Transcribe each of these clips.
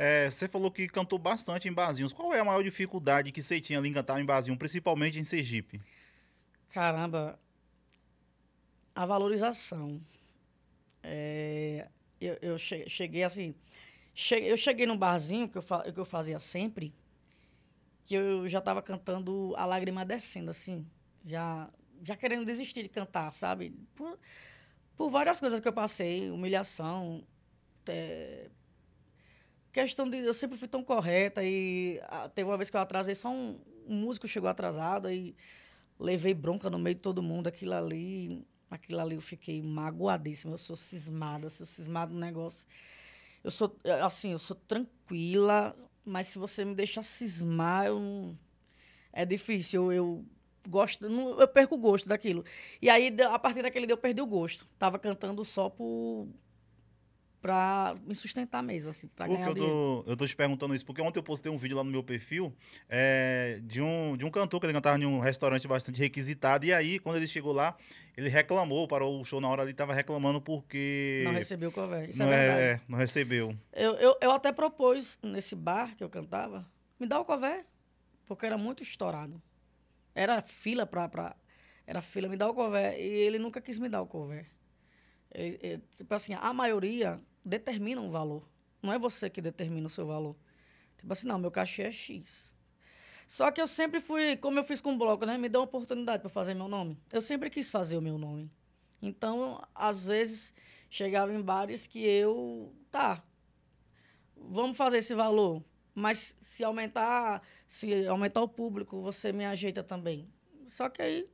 É, você falou que cantou bastante em barzinhos. Qual é a maior dificuldade que você tinha ali em cantar em barzinho, principalmente em Sergipe? Caramba, a valorização. É, eu, eu cheguei assim. Cheguei, eu cheguei num barzinho que eu, que eu fazia sempre, que eu já estava cantando a lágrima descendo, assim. Já, já querendo desistir de cantar, sabe? Por, por várias coisas que eu passei, humilhação, é, questão de eu sempre fui tão correta e ah, teve uma vez que eu atrasei só um, um músico chegou atrasado aí levei bronca no meio de todo mundo aquilo ali aquilo ali eu fiquei magoadíssima eu sou cismada sou cismada no negócio eu sou assim eu sou tranquila mas se você me deixar cismar eu não... é difícil eu, eu gosto não, eu perco o gosto daquilo. E aí a partir daquele dia eu perdi o gosto tava cantando só por para me sustentar mesmo, assim, para ganhar eu tô, eu tô te perguntando isso, porque ontem eu postei um vídeo lá no meu perfil é, de, um, de um cantor que ele cantava em um restaurante bastante requisitado, e aí, quando ele chegou lá, ele reclamou, parou o show na hora ali, tava reclamando porque... Não recebeu o cover, isso é não é verdade. É, não recebeu. Eu, eu, eu até propus, nesse bar que eu cantava, me dá o cover, porque era muito estourado. Era fila pra... pra era fila, me dá o cover, e ele nunca quis me dar o cover. Ele, ele, tipo assim, a maioria determina um valor. Não é você que determina o seu valor. Tipo assim, não, meu cachê é X. Só que eu sempre fui, como eu fiz com o bloco, né? Me deu uma oportunidade para fazer meu nome. Eu sempre quis fazer o meu nome. Então, às vezes, chegava em bares que eu, tá, vamos fazer esse valor, mas se aumentar, se aumentar o público, você me ajeita também. Só que aí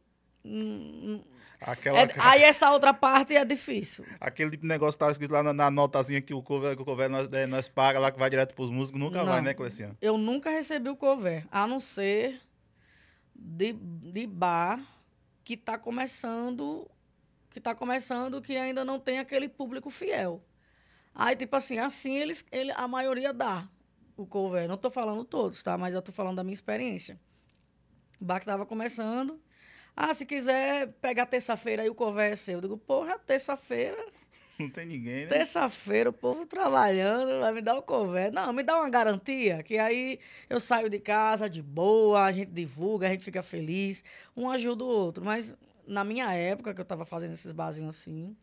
Aquela... É, aí essa outra parte é difícil. Aquele tipo de negócio que tá escrito lá na, na, notazinha que o cover, que o cover nós, é, nós paga lá, que vai direto pros músicos, nunca não, vai, né, Cleciano? Eu nunca recebi o cover, a não ser de, de bar que tá começando, que tá começando, que ainda não tem aquele público fiel. Aí, tipo assim, assim eles, ele, a maioria dá o cover. Não tô falando todos, tá? Mas eu tô falando da minha experiência. O bar que tava começando ah, se quiser pegar terça-feira aí o cover seu. Eu digo, porra, terça-feira. Não tem ninguém, né? Terça-feira, o povo trabalhando, vai me dar o cover. Não, me dá uma garantia, que aí eu saio de casa de boa, a gente divulga, a gente fica feliz, um ajuda o outro. Mas na minha época, que eu tava fazendo esses barzinhos assim,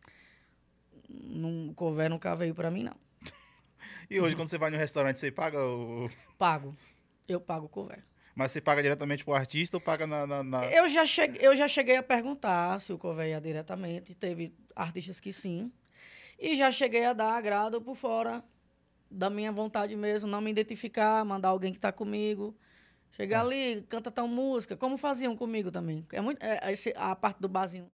o cover nunca veio para mim, não. e hoje, quando você vai no restaurante, você paga o. Pago. Eu pago o cover. Mas você paga diretamente pro artista ou paga na. na, na... Eu, já cheguei, eu já cheguei a perguntar se o cover ia diretamente. Teve artistas que sim. E já cheguei a dar agrado por fora da minha vontade mesmo, não me identificar, mandar alguém que está comigo. Chegar é. ali, canta tal música, como faziam comigo também. É muito, é, a parte do barzinho.